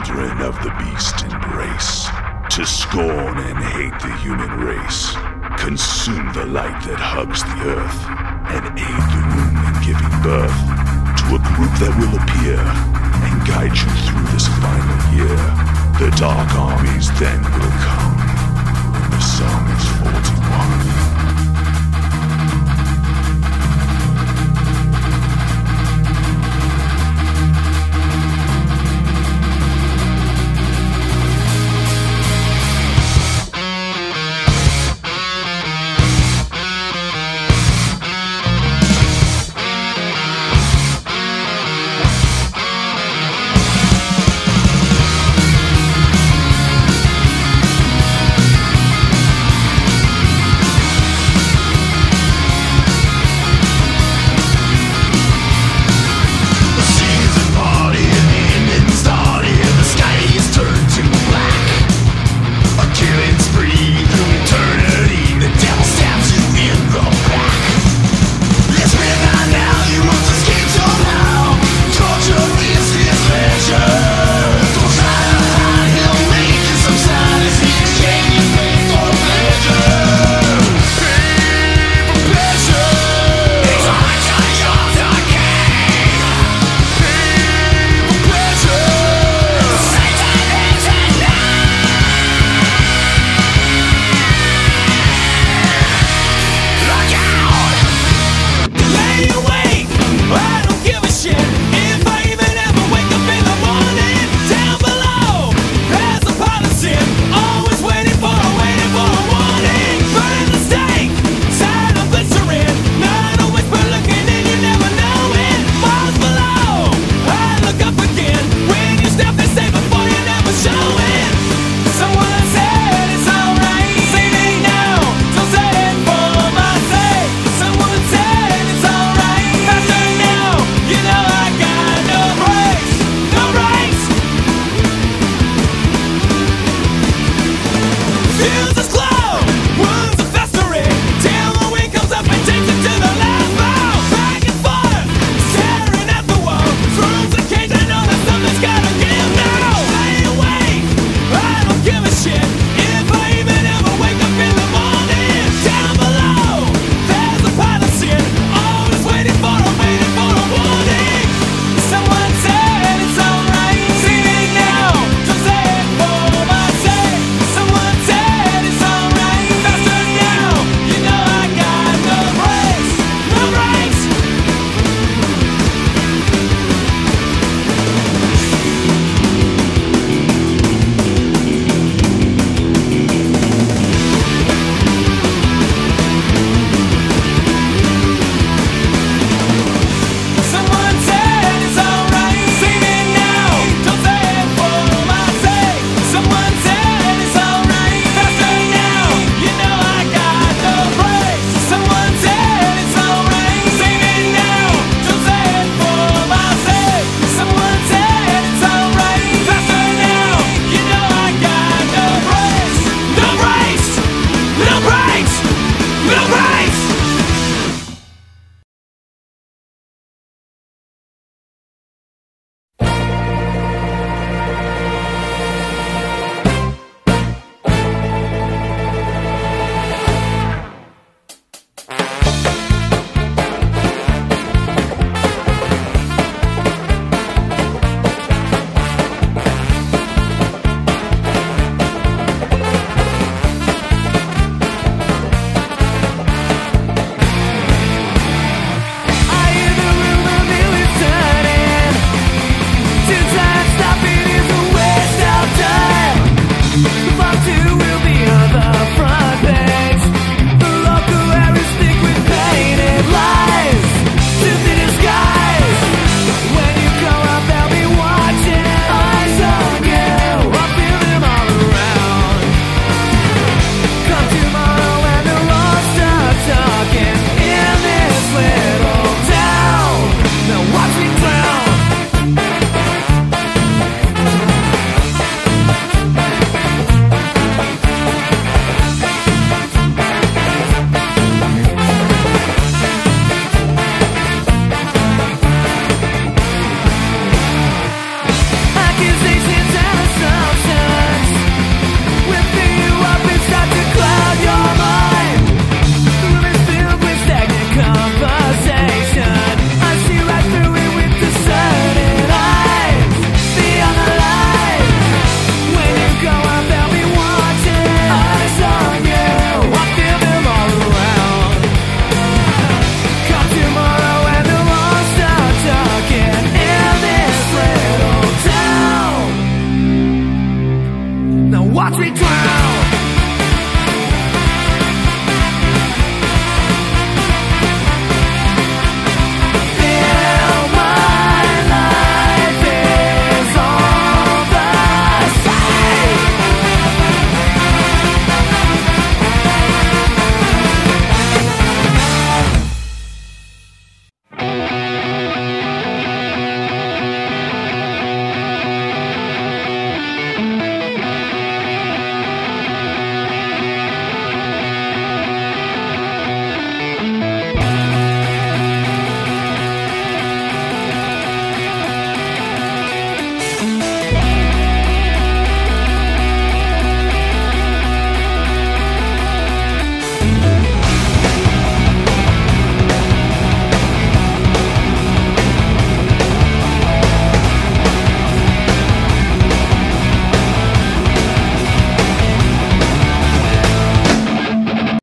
Children of the beast embrace to scorn and hate the human race. Consume the light that hugs the earth and aid the womb in giving birth to a group that will appear and guide you through this final year. The dark armies then will